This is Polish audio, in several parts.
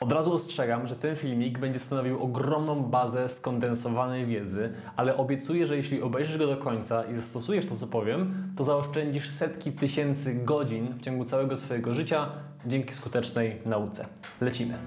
Od razu ostrzegam, że ten filmik będzie stanowił ogromną bazę skondensowanej wiedzy, ale obiecuję, że jeśli obejrzysz go do końca i zastosujesz to, co powiem, to zaoszczędzisz setki tysięcy godzin w ciągu całego swojego życia dzięki skutecznej nauce. Lecimy.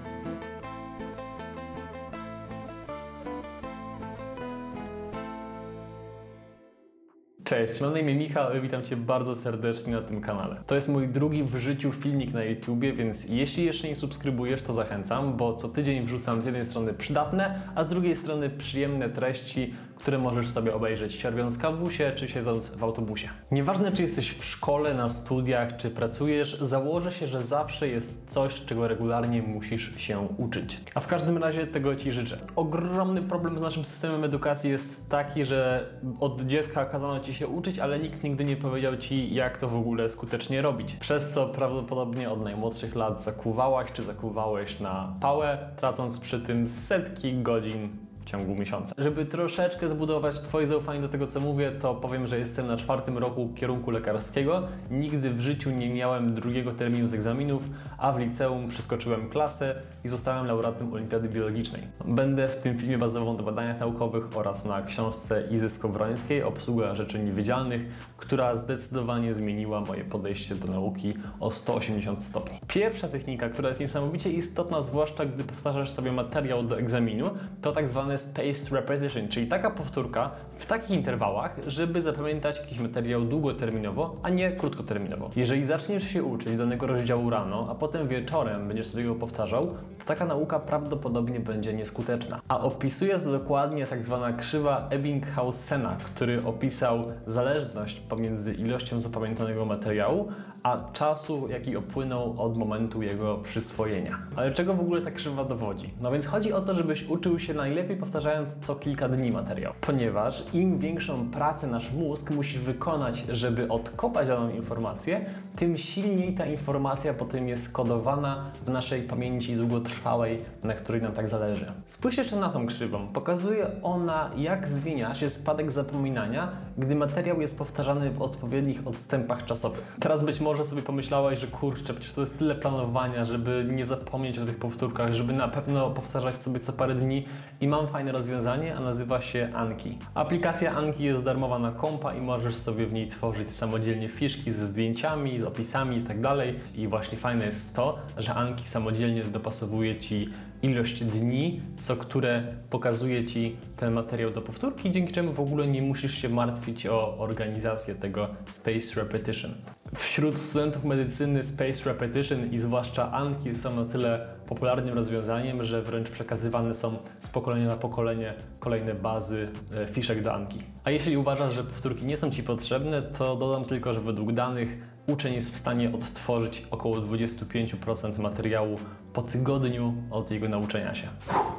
Cześć, mam na imię Michał i witam Cię bardzo serdecznie na tym kanale. To jest mój drugi w życiu filmik na YouTubie, więc jeśli jeszcze nie subskrybujesz, to zachęcam, bo co tydzień wrzucam z jednej strony przydatne, a z drugiej strony przyjemne treści, które możesz sobie obejrzeć sierwiąc kawusie czy siedząc w autobusie. Nieważne czy jesteś w szkole, na studiach czy pracujesz, założę się, że zawsze jest coś, czego regularnie musisz się uczyć. A w każdym razie tego Ci życzę. Ogromny problem z naszym systemem edukacji jest taki, że od dziecka kazano Ci się uczyć, ale nikt nigdy nie powiedział Ci, jak to w ogóle skutecznie robić. Przez co prawdopodobnie od najmłodszych lat zakuwałaś czy zakuwałeś na pałę, tracąc przy tym setki godzin w ciągu miesiąca. Żeby troszeczkę zbudować Twoje zaufanie do tego, co mówię, to powiem, że jestem na czwartym roku kierunku lekarskiego. Nigdy w życiu nie miałem drugiego terminu z egzaminów, a w liceum przeskoczyłem klasę i zostałem laureatem Olimpiady Biologicznej. Będę w tym filmie bazował na badaniach naukowych oraz na książce Izy Skowrońskiej Obsługa rzeczy niewidzialnych, która zdecydowanie zmieniła moje podejście do nauki o 180 stopni. Pierwsza technika, która jest niesamowicie istotna, zwłaszcza gdy powtarzasz sobie materiał do egzaminu, to tak zwane spaced repetition, czyli taka powtórka w takich interwałach, żeby zapamiętać jakiś materiał długoterminowo, a nie krótkoterminowo. Jeżeli zaczniesz się uczyć danego rozdziału rano, a potem wieczorem będziesz sobie go powtarzał, to taka nauka prawdopodobnie będzie nieskuteczna. A opisuje to dokładnie tak zwana krzywa Ebbinghaussena, który opisał zależność pomiędzy ilością zapamiętanego materiału, a czasu, jaki opłynął od momentu jego przyswojenia. Ale czego w ogóle ta krzywa dowodzi? No więc chodzi o to, żebyś uczył się najlepiej powtarzając co kilka dni materiał. Ponieważ im większą pracę nasz mózg musi wykonać, żeby odkopać daną informację, tym silniej ta informacja potem jest kodowana w naszej pamięci długotrwałej, na której nam tak zależy. Spójrz jeszcze na tą krzywą. Pokazuje ona, jak zmienia się spadek zapominania, gdy materiał jest powtarzany w odpowiednich odstępach czasowych. Teraz być może sobie pomyślałaś, że kurczę, przecież to jest tyle planowania, żeby nie zapomnieć o tych powtórkach, żeby na pewno powtarzać sobie co parę dni i mam fajne rozwiązanie, a nazywa się Anki. Aplikacja Anki jest darmowa na kompa i możesz sobie w niej tworzyć samodzielnie fiszki ze zdjęciami, z opisami itd. I właśnie fajne jest to, że Anki samodzielnie dopasowuje Ci ilość dni, co które pokazuje Ci ten materiał do powtórki, dzięki czemu w ogóle nie musisz się martwić o organizację tego space repetition. Wśród studentów medycyny Space Repetition i zwłaszcza Anki są na tyle popularnym rozwiązaniem, że wręcz przekazywane są z pokolenia na pokolenie kolejne bazy e, fiszek do Anki. A jeśli uważasz, że powtórki nie są Ci potrzebne, to dodam tylko, że według danych uczeń jest w stanie odtworzyć około 25% materiału po tygodniu od jego nauczenia się.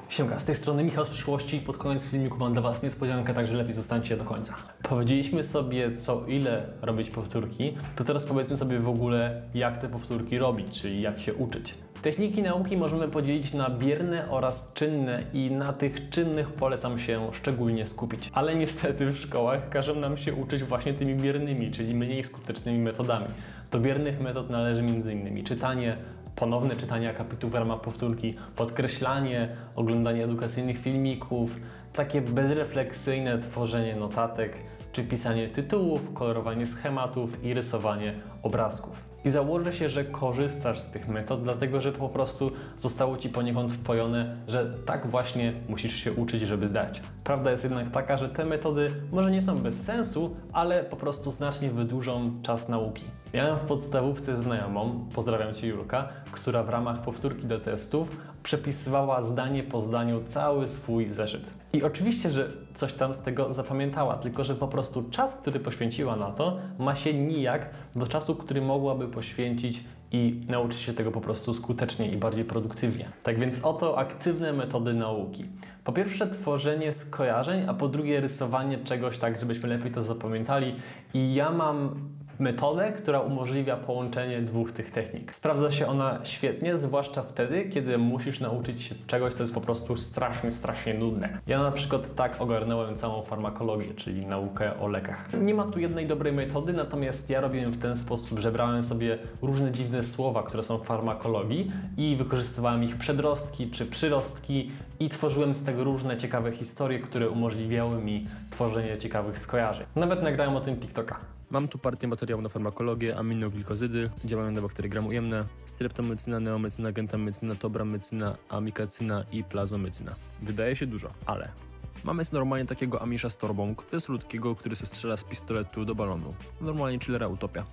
Siemka, z tej strony Michał z przyszłości. Pod koniec filmiku mam dla Was niespodziankę, także lepiej zostańcie do końca. Powiedzieliśmy sobie co ile robić powtórki, to teraz powiedzmy sobie w ogóle jak te powtórki robić, czyli jak się uczyć. Techniki nauki możemy podzielić na bierne oraz czynne i na tych czynnych polecam się szczególnie skupić. Ale niestety w szkołach każą nam się uczyć właśnie tymi biernymi, czyli mniej skutecznymi metodami. Do biernych metod należy m.in. czytanie, ponowne czytanie akapitu w ramach powtórki, podkreślanie, oglądanie edukacyjnych filmików, takie bezrefleksyjne tworzenie notatek, czy pisanie tytułów, kolorowanie schematów i rysowanie obrazków. I założę się, że korzystasz z tych metod, dlatego że po prostu zostało Ci poniekąd wpojone, że tak właśnie musisz się uczyć, żeby zdać. Prawda jest jednak taka, że te metody może nie są bez sensu, ale po prostu znacznie wydłużą czas nauki. Miałem w podstawówce znajomą, pozdrawiam Cię Julka, która w ramach powtórki do testów przepisywała zdanie po zdaniu cały swój zeszyt. I oczywiście, że coś tam z tego zapamiętała, tylko że po prostu czas, który poświęciła na to, ma się nijak do czasu, który mogłaby poświęcić i nauczyć się tego po prostu skutecznie i bardziej produktywnie. Tak więc oto aktywne metody nauki. Po pierwsze tworzenie skojarzeń, a po drugie rysowanie czegoś tak, żebyśmy lepiej to zapamiętali. I ja mam metodę, która umożliwia połączenie dwóch tych technik. Sprawdza się ona świetnie, zwłaszcza wtedy, kiedy musisz nauczyć się czegoś, co jest po prostu strasznie, strasznie nudne. Ja na przykład tak ogarnąłem całą farmakologię, czyli naukę o lekach. Nie ma tu jednej dobrej metody, natomiast ja robiłem w ten sposób, że brałem sobie różne dziwne słowa, które są w farmakologii i wykorzystywałem ich przedrostki czy przyrostki i tworzyłem z tego różne ciekawe historie, które umożliwiały mi tworzenie ciekawych skojarzeń. Nawet nagrałem o tym TikToka. Mam tu partię materiału na farmakologię, aminoglikozydy, działają na bakterie gram ujemne, streptomycyna, neomycyna, gentamycyna, tobramycyna, amikacyna i plazomycyna. Wydaje się dużo, ale mamy normalnie takiego amisza z torbą, kresludkiego, który se strzela z pistoletu do balonu. Normalnie chillera utopia.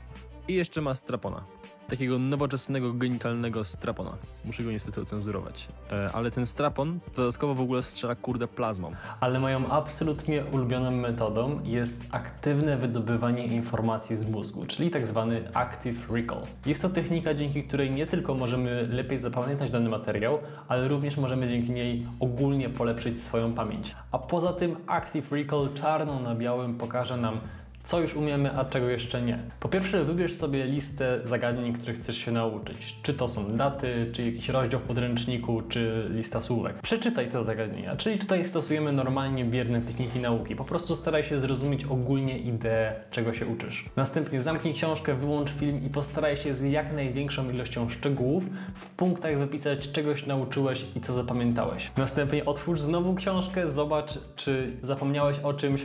I jeszcze ma strapona. Takiego nowoczesnego, genitalnego strapona. Muszę go niestety ocenzurować. E, ale ten strapon dodatkowo w ogóle strzela kurde plazmą. Ale moją absolutnie ulubioną metodą jest aktywne wydobywanie informacji z mózgu, czyli tak zwany active recall. Jest to technika, dzięki której nie tylko możemy lepiej zapamiętać dany materiał, ale również możemy dzięki niej ogólnie polepszyć swoją pamięć. A poza tym active recall czarno na białym pokaże nam co już umiemy, a czego jeszcze nie. Po pierwsze, wybierz sobie listę zagadnień, których chcesz się nauczyć. Czy to są daty, czy jakiś rozdział w podręczniku, czy lista słówek. Przeczytaj te zagadnienia, czyli tutaj stosujemy normalnie bierne techniki nauki. Po prostu staraj się zrozumieć ogólnie ideę, czego się uczysz. Następnie zamknij książkę, wyłącz film i postaraj się z jak największą ilością szczegółów w punktach wypisać, czegoś nauczyłeś i co zapamiętałeś. Następnie otwórz znowu książkę, zobacz, czy zapomniałeś o czymś,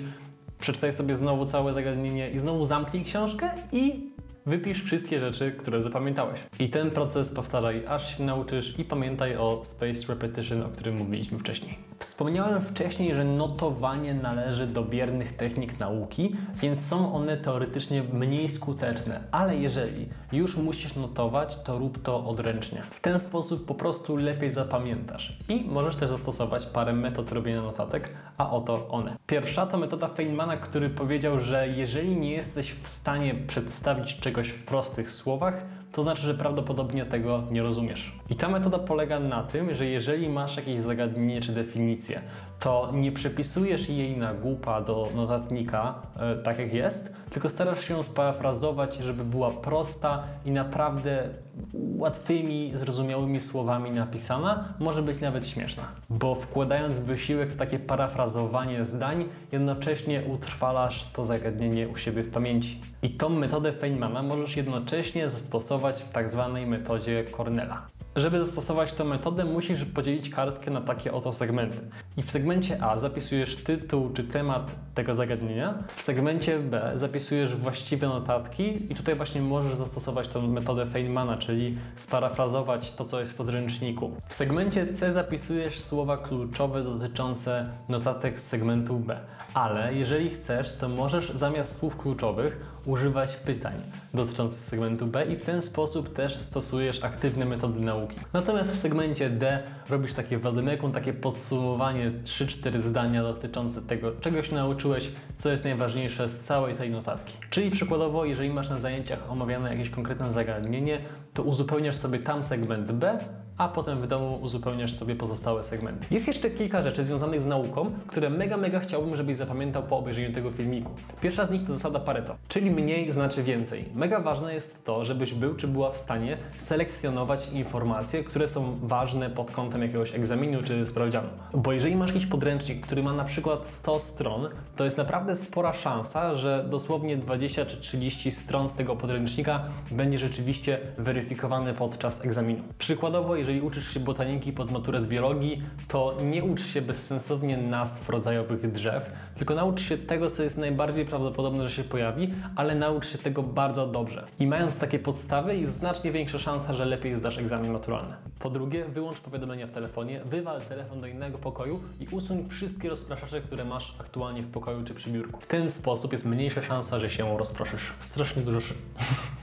przeczytaj sobie znowu całe zagadnienie i znowu zamknij książkę i wypisz wszystkie rzeczy, które zapamiętałeś. I ten proces powtarzaj, aż się nauczysz i pamiętaj o spaced repetition, o którym mówiliśmy wcześniej. Wspomniałem wcześniej, że notowanie należy do biernych technik nauki, więc są one teoretycznie mniej skuteczne, ale jeżeli już musisz notować, to rób to odręcznie. W ten sposób po prostu lepiej zapamiętasz. I możesz też zastosować parę metod robienia notatek, a oto one. Pierwsza to metoda Feynmana, który powiedział, że jeżeli nie jesteś w stanie przedstawić czegoś w prostych słowach, to znaczy, że prawdopodobnie tego nie rozumiesz. I ta metoda polega na tym, że jeżeli masz jakieś zagadnienie czy definicję, to nie przepisujesz jej na głupa do notatnika, e, tak jak jest, tylko starasz się ją sparafrazować, żeby była prosta i naprawdę łatwymi, zrozumiałymi słowami napisana, może być nawet śmieszna. Bo wkładając wysiłek w takie parafrazowanie zdań, jednocześnie utrwalasz to zagadnienie u siebie w pamięci. I tą metodę Feynmana możesz jednocześnie zastosować w tak zwanej metodzie Cornella. Żeby zastosować tę metodę, musisz podzielić kartkę na takie oto segmenty. I w segmencie A zapisujesz tytuł czy temat tego zagadnienia, w segmencie B zapisujesz właściwe notatki i tutaj właśnie możesz zastosować tę metodę Feynmana, czyli sparafrazować to, co jest w podręczniku. W segmencie C zapisujesz słowa kluczowe dotyczące notatek z segmentu B, ale jeżeli chcesz, to możesz zamiast słów kluczowych używać pytań dotyczących segmentu B i w ten sposób też stosujesz aktywne metody nauki. Natomiast w segmencie D robisz takie wademekum, takie podsumowanie 3-4 zdania dotyczące tego, czego się nauczyłeś, co jest najważniejsze z całej tej notatki. Czyli przykładowo, jeżeli masz na zajęciach omawiane jakieś konkretne zagadnienie, to uzupełniasz sobie tam segment B, a potem w domu uzupełniasz sobie pozostałe segmenty. Jest jeszcze kilka rzeczy związanych z nauką, które mega, mega chciałbym, żebyś zapamiętał po obejrzeniu tego filmiku. Pierwsza z nich to zasada Pareto, czyli mniej znaczy więcej. Mega ważne jest to, żebyś był czy była w stanie selekcjonować informacje, które są ważne pod kątem jakiegoś egzaminu czy sprawdzianu. Bo jeżeli masz jakiś podręcznik, który ma na przykład 100 stron, to jest naprawdę spora szansa, że dosłownie 20 czy 30 stron z tego podręcznika będzie rzeczywiście weryfikowane podczas egzaminu. Przykładowo, jeżeli uczysz się botaniki pod maturę z biologii, to nie ucz się bezsensownie nazw rodzajowych drzew, tylko naucz się tego, co jest najbardziej prawdopodobne, że się pojawi, ale naucz się tego bardzo dobrze. I mając takie podstawy, jest znacznie większa szansa, że lepiej zdasz egzamin maturalny. Po drugie, wyłącz powiadomienia w telefonie, wywal telefon do innego pokoju i usuń wszystkie rozpraszacze, które masz aktualnie w pokoju czy przy biurku. W ten sposób jest mniejsza szansa, że się rozproszysz. Strasznie dużo szy...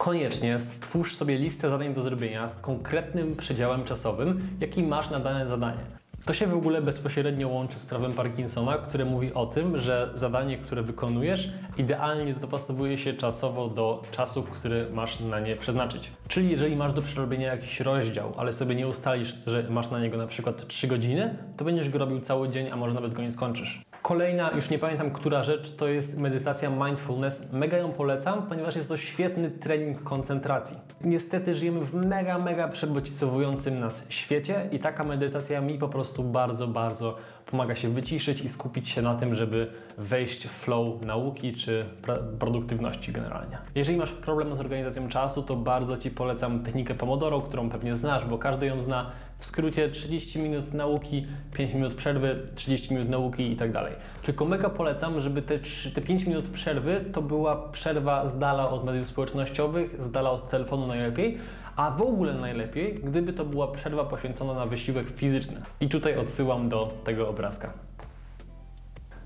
Koniecznie stwórz sobie listę zadań do zrobienia z konkretnym przedziałem czasowym, jaki masz na dane zadanie. To się w ogóle bezpośrednio łączy z prawem Parkinsona, które mówi o tym, że zadanie, które wykonujesz, idealnie dopasowuje się czasowo do czasu, który masz na nie przeznaczyć. Czyli jeżeli masz do przerobienia jakiś rozdział, ale sobie nie ustalisz, że masz na niego na przykład 3 godziny, to będziesz go robił cały dzień, a może nawet go nie skończysz. Kolejna, już nie pamiętam która rzecz, to jest medytacja mindfulness. Mega ją polecam, ponieważ jest to świetny trening koncentracji. Niestety żyjemy w mega, mega przebodźcowującym nas świecie i taka medytacja mi po prostu bardzo, bardzo pomaga się wyciszyć i skupić się na tym, żeby wejść w flow nauki czy produktywności generalnie. Jeżeli masz problem z organizacją czasu, to bardzo Ci polecam technikę Pomodoro, którą pewnie znasz, bo każdy ją zna. W skrócie 30 minut nauki, 5 minut przerwy, 30 minut nauki i tak dalej. Tylko mega polecam, żeby te, te 5 minut przerwy to była przerwa z dala od mediów społecznościowych, z dala od telefonu najlepiej, a w ogóle najlepiej, gdyby to była przerwa poświęcona na wysiłek fizyczny. I tutaj odsyłam do tego obrazka.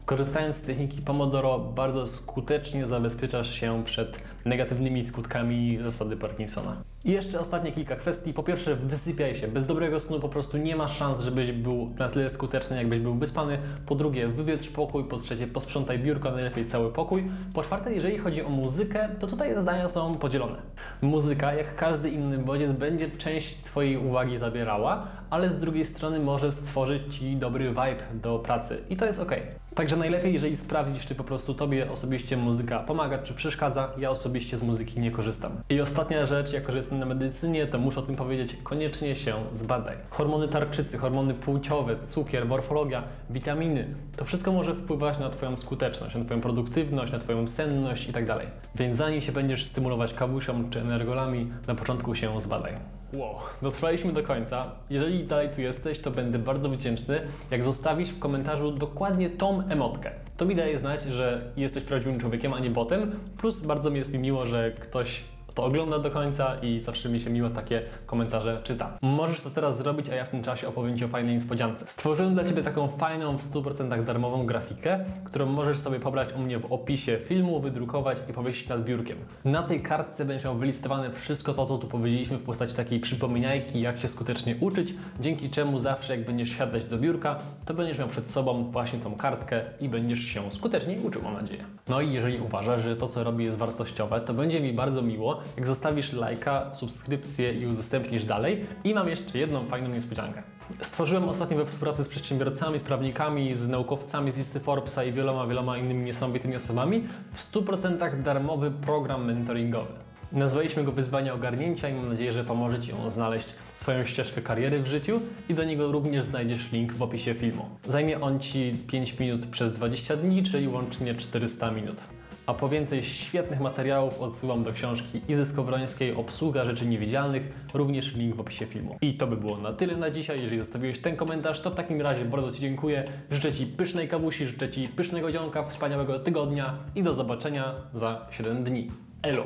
Korzystając z techniki Pomodoro, bardzo skutecznie zabezpieczasz się przed negatywnymi skutkami zasady Parkinsona. I jeszcze ostatnie kilka kwestii. Po pierwsze, wysypiaj się. Bez dobrego snu po prostu nie ma szans, żebyś był na tyle skuteczny, jakbyś był wyspany. Po drugie, wywietrz pokój. Po trzecie, posprzątaj biurko, najlepiej cały pokój. Po czwarte, jeżeli chodzi o muzykę, to tutaj zdania są podzielone. Muzyka, jak każdy inny bodziec, będzie część Twojej uwagi zabierała, ale z drugiej strony może stworzyć Ci dobry vibe do pracy i to jest ok. Także najlepiej, jeżeli sprawdzisz, czy po prostu Tobie osobiście muzyka pomaga, czy przeszkadza. Ja osobiście z muzyki nie korzystam. I ostatnia rzecz, jako że na medycynie, to muszę o tym powiedzieć, koniecznie się zbadaj. Hormony tarczycy, hormony płciowe, cukier, morfologia, witaminy, to wszystko może wpływać na Twoją skuteczność, na Twoją produktywność, na Twoją senność itd. Tak Więc zanim się będziesz stymulować kawusią czy energolami, na początku się zbadaj. Wow, dotrwaliśmy do końca. Jeżeli dalej tu jesteś, to będę bardzo wdzięczny, jak zostawisz w komentarzu dokładnie tą emotkę. To mi daje znać, że jesteś prawdziwym człowiekiem, a nie botem. Plus bardzo mi jest mi miło, że ktoś to ogląda do końca i zawsze mi się miło takie komentarze czyta. Możesz to teraz zrobić, a ja w tym czasie opowiem Ci o fajnej niespodziance. Stworzyłem dla Ciebie taką fajną, w 100% darmową grafikę, którą możesz sobie pobrać u mnie w opisie filmu, wydrukować i powiesić nad biurkiem. Na tej kartce będzie wylistowane wszystko to, co tu powiedzieliśmy w postaci takiej przypominajki, jak się skutecznie uczyć, dzięki czemu zawsze jak będziesz siadać do biurka, to będziesz miał przed sobą właśnie tą kartkę i będziesz się skutecznie uczył, mam nadzieję. No i jeżeli uważasz, że to, co robię jest wartościowe, to będzie mi bardzo miło, jak zostawisz lajka, subskrypcję i udostępnisz dalej. I mam jeszcze jedną fajną niespodziankę. Stworzyłem ostatnio we współpracy z przedsiębiorcami, z prawnikami, z naukowcami z listy Forbesa i wieloma, wieloma innymi niesamowitymi osobami w 100% darmowy program mentoringowy. Nazwaliśmy go Wyzwanie Ogarnięcia i mam nadzieję, że pomoże Ci on znaleźć swoją ścieżkę kariery w życiu i do niego również znajdziesz link w opisie filmu. Zajmie on Ci 5 minut przez 20 dni, czyli łącznie 400 minut. A po więcej świetnych materiałów odsyłam do książki Izy Skowrońskiej Obsługa rzeczy niewidzialnych, również link w opisie filmu. I to by było na tyle na dzisiaj. Jeżeli zostawiłeś ten komentarz, to w takim razie bardzo Ci dziękuję. Życzę Ci pysznej kawusi, życzę Ci pysznego dzionka, wspaniałego tygodnia i do zobaczenia za 7 dni. Elo!